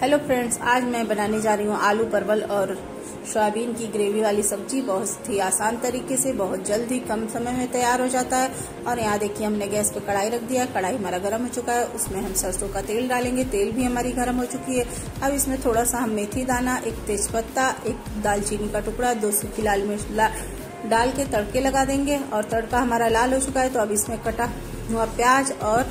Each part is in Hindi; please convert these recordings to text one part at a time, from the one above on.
हेलो फ्रेंड्स आज मैं बनाने जा रही हूँ आलू परवल और सोयाबीन की ग्रेवी वाली सब्ज़ी। बहुत ही आसान तरीके से, बहुत जल्द ही कम समय में तैयार हो जाता है। और यहाँ देखिए, हमने गैस पे कढ़ाई रख दिया। कढ़ाई हमारा गर्म हो चुका है। उसमें हम सरसों का तेल डालेंगे। तेल भी हमारी गर्म हो चुकी है। अब इसमें थोड़ा सा हम मेथी दाना, एक तेजपत्ता, एक दालचीनी का टुकड़ा, दो सूखी लाल मिर्च डाल के तड़के लगा देंगे। और तड़का हमारा लाल हो चुका है तो अब इसमें कटा हुआ प्याज और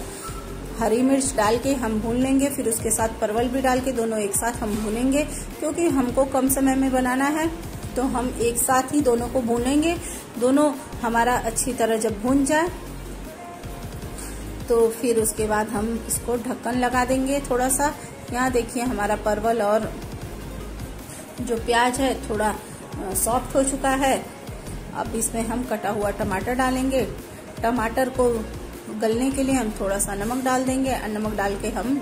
हरी मिर्च डाल के हम भून लेंगे, फिर उसके साथ परवल भी डाल के दोनों एक साथ हम भूनेंगे, क्योंकि हमको कम समय में बनाना है तो हम एक साथ ही दोनों को भूनेंगे। दोनों हमारा अच्छी तरह जब भून जाए तो फिर उसके बाद हम इसको ढक्कन लगा देंगे थोड़ा सा यहाँ देखिए हमारा परवल और जो प्याज है थोड़ा सॉफ्ट हो चुका है। अब इसमें हम कटा हुआ टमाटर डालेंगे। टमाटर को गलने के लिए हम थोड़ा सा नमक डाल देंगे और नमक डाल के हम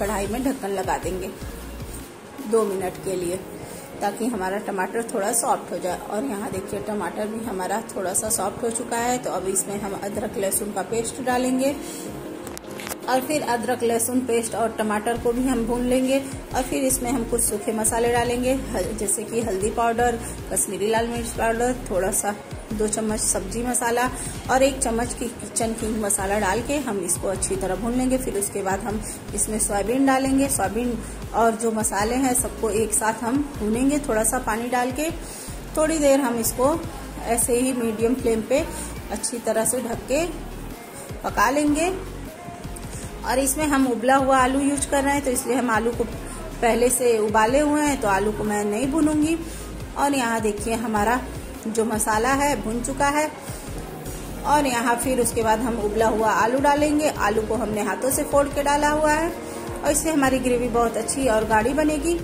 कढ़ाई में ढक्कन लगा देंगे दो मिनट के लिए, ताकि हमारा टमाटर थोड़ा सॉफ्ट हो जाए। और यहाँ देखिए, टमाटर भी हमारा थोड़ा सा सॉफ्ट हो चुका है तो अब इसमें हम अदरक लहसुन का पेस्ट डालेंगे। और फिर अदरक, लहसुन, पेस्ट और टमाटर को भी हम भून लेंगे और फिर इसमें हम कुछ सूखे मसाले डालेंगे जैसे कि हल्दी पाउडर, कश्मीरी लाल मिर्च पाउडर थोड़ा सा दो चम्मच सब्ज़ी मसाला और एक चम्मच की किचन किंग मसाला डाल के हम इसको अच्छी तरह भून लेंगे। फिर उसके बाद हम इसमें सोयाबीन डालेंगे। सोयाबीन और जो मसाले हैं सबको एक साथ हम भूनेंगे थोड़ा सा पानी डाल के। थोड़ी देर हम इसको ऐसे ही मीडियम फ्लेम पे अच्छी तरह से ढक के पका लेंगे। और इसमें हम उबला हुआ आलू यूज़ कर रहे हैं तो इसलिए हम आलू को पहले से उबाले हुए हैं तो आलू को मैं नहीं भूनूँगी। और यहाँ देखिए हमारा जो मसाला है, भुन चुका है। और यहाँ फिर उसके बाद हम उबला हुआ आलू डालेंगे। आलू को हमने हाथों से फोड़ के डाला हुआ है। और इससे हमारी ग्रेवी बहुत अच्छी और गाढ़ी बनेगी।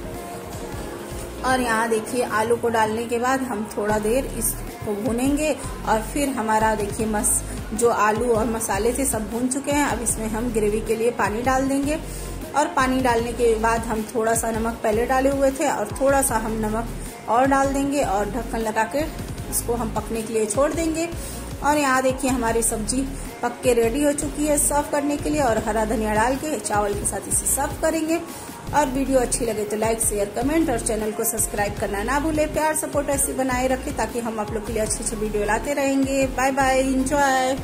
और यहाँ देखिए आलू को डालने के बाद हम थोड़ा देर इसको भुनेंगे और फिर हमारा देखिए मस जो आलू और मसाले थे सब भून चुके हैं। अब इसमें हम ग्रेवी के लिए पानी डाल देंगे। और पानी डालने के बाद हम थोड़ा सा नमक पहले डाले हुए थे और थोड़ा सा हम नमक और डाल देंगे और ढक्कन लगा के इसको हम पकने के लिए छोड़ देंगे। और यहाँ देखिए हमारी सब्ज़ी पक के रेडी हो चुकी है सर्व करने के लिए और हरा धनिया डाल के चावल के साथ इसे सर्व करेंगे। और वीडियो अच्छी लगे तो लाइक शेयर कमेंट और चैनल को सब्सक्राइब करना ना भूले। प्यार सपोर्ट ऐसे बनाए रखें ताकि हम आप लोग के लिए अच्छे अच्छे वीडियो लाते रहेंगे। Bye bye enjoy